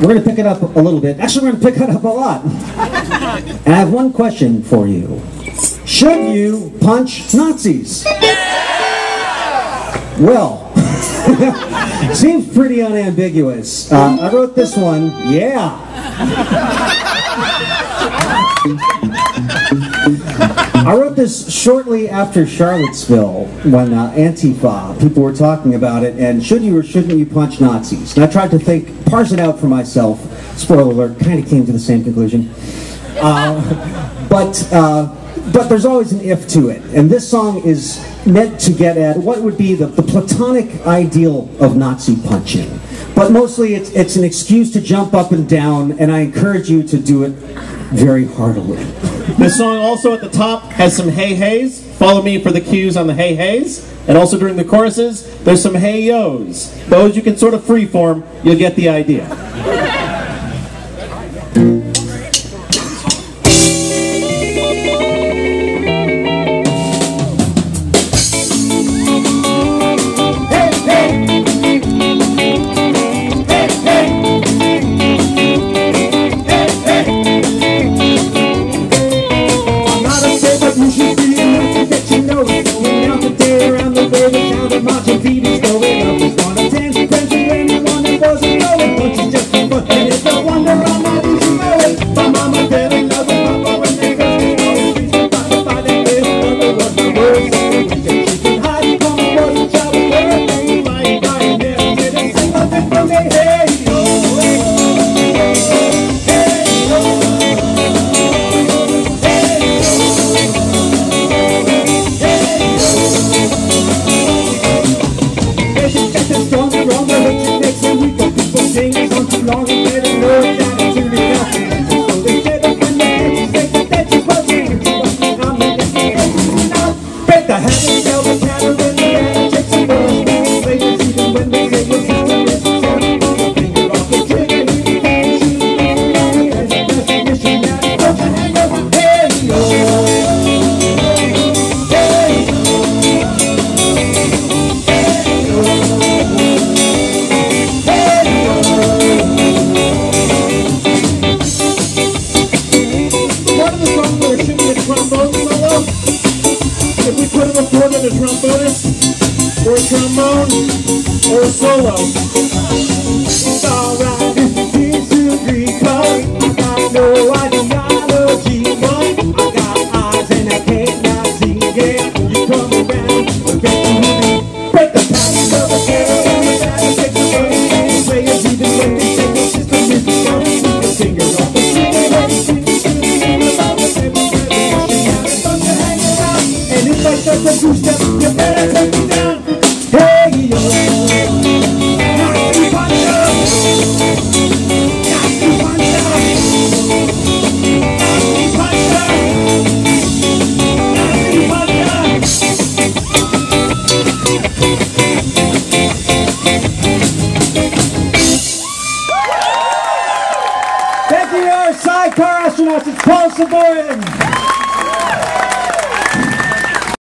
we're going to pick it up a little bit. Actually, we're going to pick it up a lot. And I have one question for you. Should you punch Nazis? Well, seems pretty unambiguous. Uh, I wrote this one, yeah. I wrote this shortly after Charlottesville when uh, Antifa, people were talking about it, and should you or shouldn't you punch Nazis? And I tried to think, parse it out for myself. Spoiler alert, kind of came to the same conclusion. Uh, but, uh, but there's always an if to it. And this song is meant to get at what would be the, the platonic ideal of Nazi punching. But mostly it's, it's an excuse to jump up and down, and I encourage you to do it very heartily. This song also at the top has some hey heys. Follow me for the cues on the hey heys. And also during the choruses, there's some hey yos. Those you can sort of freeform, you'll get the idea. If we could have afforded a trombonist, or a trombone, or a solo. You better take me down. Hey, yo. Thank you, our sidecar astronauts. It's Paul Sabourin.